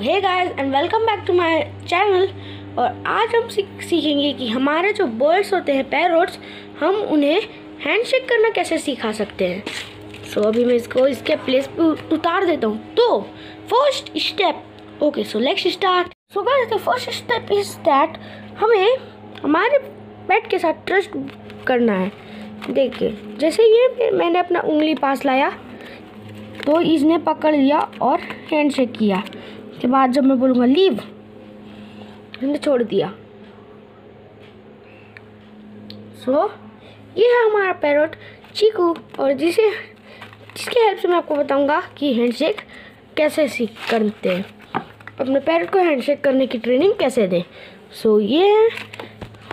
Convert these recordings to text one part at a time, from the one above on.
Hey guys and welcome back to my channel और आज हम सीखेंगे कि हमारे जो बर्ड्स होते हैं पैरोट्स हम उन्हें हैंडशेक करना कैसे सिखा सकते हैं। सो so, अभी मैं इसको इसके प्लेस पे उतार देता हूँ। तो first step okay so let's start so guys the first step is that हमें हमारे पेट के साथ ट्रस्ट करना है। देखिए जैसे ये मैंने अपना उंगली पास लाया तो इसने पकड़ लिया और हैंड शेक किया। उसके बाद जब मैं बोलूँगा लीव इसने छोड़ दिया। सो so, ये है हमारा पैरोट चीकू और जिसे जिसके हेल्प से मैं आपको बताऊँगा कि हैंडशेक कैसे सीख करते हैं। अपने पैरोट को हैंडशेक करने की ट्रेनिंग कैसे दें। सो so, ये है।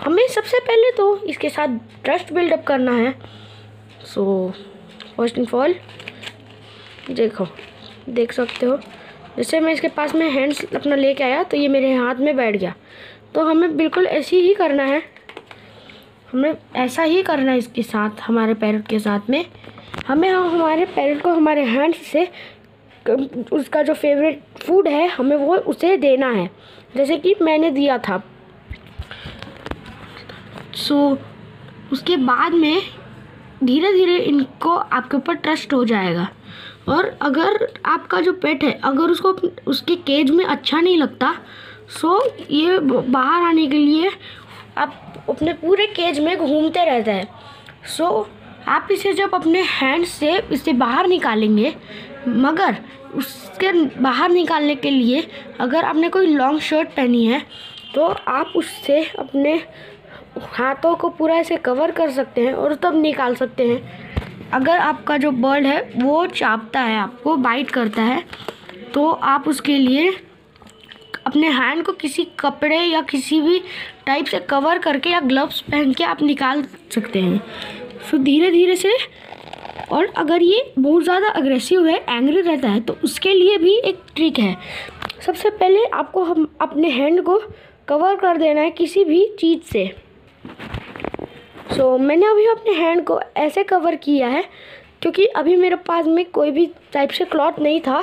हमें सबसे पहले तो इसके साथ ट्रस्ट बिल्डअप करना है। सो फ़र्स्ट ऑफ़ ऑल देखो देख सकते हो। जैसे मैं इसके पास में हैंड्स अपना लेके आया तो ये मेरे हाथ में बैठ गया। तो हमें बिल्कुल ऐसे ही करना है। हमें ऐसा ही करना है इसके साथ हमारे पैरट के साथ में। हमें हम हमारे पैरट को हमारे हैंड्स से उसका जो फेवरेट फ़ूड है हमें वो उसे देना है। जैसे कि मैंने दिया था। सो so, उसके बाद में धीरे धीरे इनको आपके ऊपर ट्रस्ट हो जाएगा। और अगर आपका जो पेट है, अगर उसको उसके केज में अच्छा नहीं लगता सो ये बाहर आने के लिए आप अपने पूरे केज में घूमते रहता है। सो आप इसे जब अपने हैंड से इसे बाहर निकालेंगे, मगर उसके बाहर निकालने के लिए अगर आपने कोई लॉन्ग शर्ट पहनी है तो आप उससे अपने हाथों को पूरा ऐसे कवर कर सकते हैं और तब निकाल सकते हैं। अगर आपका जो बर्ड है, वो चापता है आपको बाइट करता है तो आप उसके लिए अपने हैंड को किसी कपड़े या किसी भी टाइप से कवर करके या ग्लव्स पहन के आप निकाल सकते हैं। फिर धीरे धीरे से, और अगर ये बहुत ज़्यादा अग्रेसिव है एंग्री रहता है तो उसके लिए भी एक ट्रिक है। सबसे पहले आपको हम अपने हैंड को कवर कर देना है किसी भी चीज़ से। सो so, मैंने अभी अपने हैंड को ऐसे कवर किया है क्योंकि अभी मेरे पास में कोई भी टाइप से क्लॉथ नहीं था।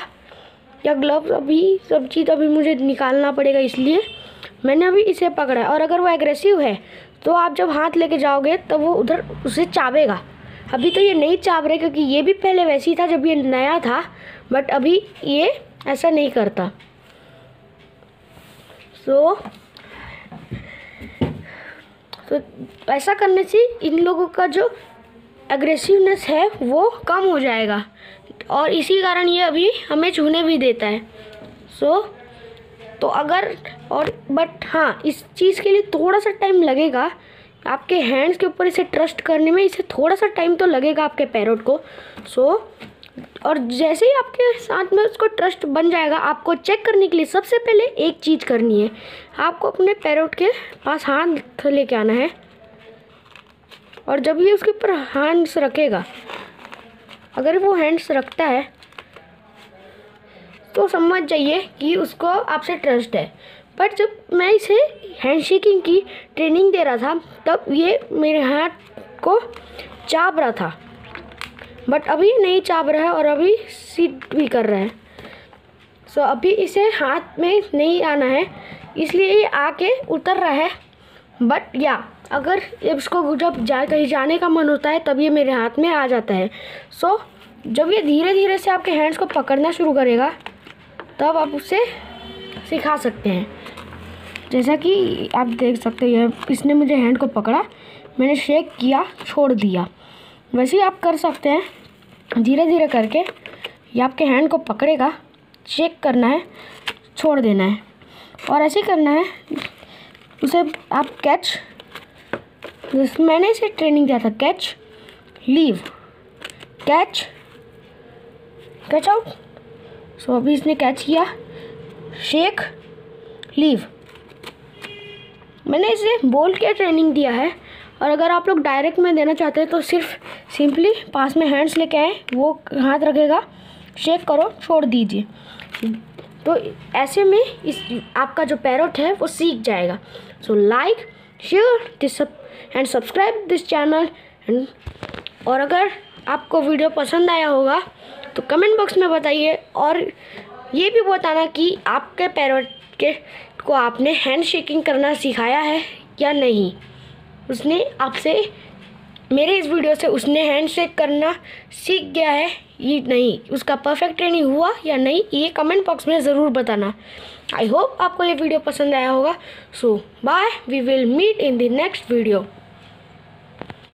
या ग्लव्स अभी सब चीज़ अभी मुझे निकालना पड़ेगा इसलिए मैंने अभी इसे पकड़ा है। और अगर वो एग्रेसिव है तो आप जब हाथ लेके जाओगे तो वो उधर उसे चाबेगा। अभी तो ये नहीं चाब रहे क्योंकि ये भी पहले वैसे ही था जब ये नया था बट अभी ये ऐसा नहीं करता। सो so, तो ऐसा करने से इन लोगों का जो एग्रेसिवनेस है वो कम हो जाएगा। और इसी कारण ये अभी हमें छूने भी देता है। सो so, तो अगर और बट हाँ इस चीज़ के लिए थोड़ा सा टाइम लगेगा। आपके हैंड्स के ऊपर इसे ट्रस्ट करने में इसे थोड़ा सा टाइम तो लगेगा आपके पैरोट को। सो so, और जैसे ही आपके साथ में उसको ट्रस्ट बन जाएगा, आपको चेक करने के लिए सबसे पहले एक चीज़ करनी है। आपको अपने पैरोट के पास हाथ लेके आना है। और जब ये उसके ऊपर हैंड्स रखेगा, अगर वो हैंड्स रखता है तो समझ जाइए कि उसको आपसे ट्रस्ट है। बट जब मैं इसे हैंड शेकिंग की ट्रेनिंग दे रहा था, तब ये मेरे हाथ को चाप रहा था। बट अभी नहीं चाप रहा है और अभी सीट भी कर रहा है। सो so, अभी इसे हाथ में नहीं आना है इसलिए ये आके उतर रहा है। बट या अगर इसको जब जा कहीं जाने का मन होता है तब ये मेरे हाथ में आ जाता है। सो so, जब ये धीरे धीरे से आपके हैंड्स को पकड़ना शुरू करेगा तब आप उसे सिखा सकते हैं। जैसा कि आप देख सकते हैं इसने मुझे हैंड को पकड़ा मैंने शेक किया छोड़ दिया। वैसे ही आप कर सकते हैं। धीरे धीरे करके ये आपके हैंड को पकड़ेगा। चेक करना है, छोड़ देना है। और ऐसे करना है, उसे आप कैच मैंने इसे ट्रेनिंग दिया था catch leave catch catch out so अभी इसने कैच किया। शेक लीव मैंने इसे बोल के ट्रेनिंग दिया है। और अगर आप लोग डायरेक्ट में देना चाहते हैं तो सिर्फ़ सिंपली पास में हैंड्स लेके आए, वो हाथ रखेगा शेक करो, छोड़ दीजिए। तो ऐसे में इस आपका जो पैरोट है, वो सीख जाएगा। So like share this and subscribe this channel और अगर आपको वीडियो पसंद आया होगा तो कमेंट बॉक्स में बताइए। और ये भी बताना कि आपके पैरोट के, को आपने हैंड शेकिंग करना सिखाया है या नहीं उसने आपसे मेरे इस वीडियो से उसने हैंड शेक करना सीख गया है, ये नहीं, उसका परफेक्ट ट्रेनिंग हुआ या नहीं, ये कमेंट बॉक्स में ज़रूर बताना। आई होप आपको ये वीडियो पसंद आया होगा। So bye we will meet in the next video